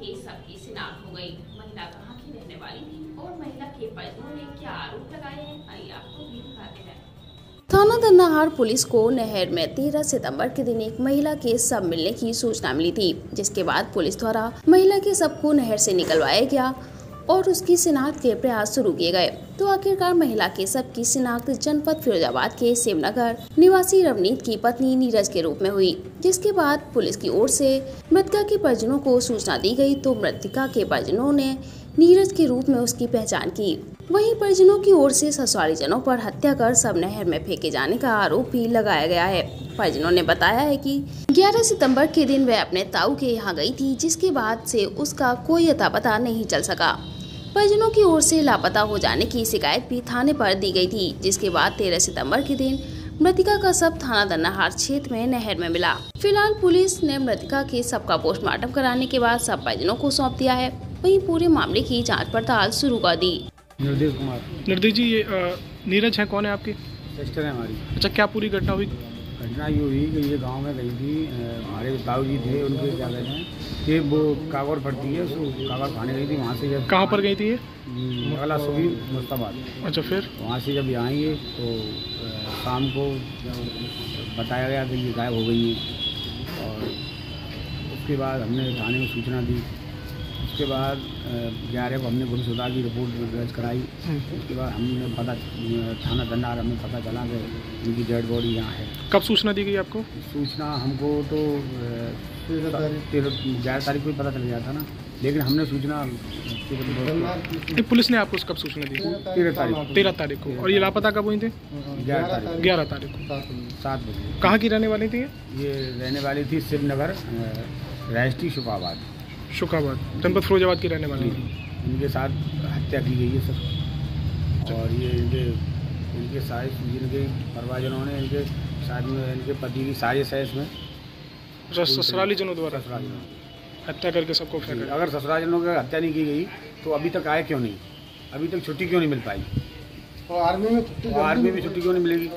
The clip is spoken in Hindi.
गई। महिला कहाँ की रहने वाली थी और महिला के परिजनों ने क्या आरोप लगाए हैं? आइए आपको भी दिखाते हैं। थाना दन्नाहार पुलिस को नहर में 13 सितंबर के दिन एक महिला के सब मिलने की सूचना मिली थी, जिसके बाद पुलिस द्वारा महिला के सबको नहर से निकलवाया गया। और उसकी शिनाख्त के प्रयास शुरू किए गए। तो आखिरकार महिला के सब की शिनाख्त जनपद फिरोजाबाद के सेमनगर निवासी रवनीत की पत्नी नीरज के रूप में हुई, जिसके बाद पुलिस की ओर से मृतका के परिजनों को सूचना दी गई तो मृतका के परिजनों ने नीरज के रूप में उसकी पहचान की। वहीं परिजनों की ओर से ससुराली जनों पर हत्या कर सब नहर में फेंके जाने का आरोप भी लगाया गया है। परिजनों ने बताया है कि 11 सितंबर के दिन वह अपने ताऊ के यहाँ गई थी, जिसके बाद से उसका कोई अता पता नहीं चल सका। परिजनों की ओर से लापता हो जाने की शिकायत भी थाने पर दी गई थी, जिसके बाद 13 सितंबर के दिन मृतिका का सब थाना दन्नाहार क्षेत्र में नहर में मिला। फ़िलहाल पुलिस ने मृतिका के शव का पोस्टमार्टम कराने के बाद सब परिजनों को सौंप दिया है। वहीं पूरे मामले की जाँच पड़ताल शुरू कर दी। निर्देश कुमार। निर्देश जी ये नीरज है कौन है आपकी? सिस्टर है हमारी। अच्छा क्या पूरी घटना हुई? घटना ये हुई कि ये गाँव में गई थी हमारे ताऊ जी थे उनके क्या कहते हैं कि वो कागौर पड़ती है उसको कागौर खाने गई थी वहाँ से जब कहाँ पर गई थी ये? हम्म, अगला सुबह मुस्ताबाद अच्छा फिर? वहाँ से जब यहाँ आई है तो शाम को बताया गया कि ये गायब हो गई है। और उसके बाद हमने थाने में सूचना दी। उसके बाद ग्यारह को हमने गुमशुदा की रिपोर्ट दर्ज कराई। उसके बाद हमने पता थाना दंडार हमें पता चला कि उनकी डेड बॉडी यहाँ है। कब सूचना दी गई आपको? सूचना हमको तो तेरह ग्यारह तारीख को ही पता चल गया था ना। लेकिन हमने सूचना पुलिस ने आपको कब सूचना दी? तेरह तारीख। को। तेरह तारीख को। और ये लापता कब हुई थी? ग्यारह तारीख ग्यारह तारीख को। सात बजे। कहाँ की रहने वाली थी ये? ये रहने वाली थी शिवनगर राष्ट्रीय शुभाबाद शुकाबाद जनपद फिरोजाबाद की रहने वाली। थी इनके साथ हत्या की गई है सर। और ये इनके इनके सारे जिनके परिवारजनों ने इनके साथ में इनके पति की साजिश है इसमें। ससुराली जनों द्वारा? ससुराजनों हत्या करके सबको फेंका अगर ससुराजनों की हत्या नहीं की गई तो अभी तक आए क्यों नहीं? अभी तक छुट्टी क्यों नहीं मिल पाई? और आर्मी में छुट्टी आर्मी में छुट्टी क्यों नहीं मिलेगी?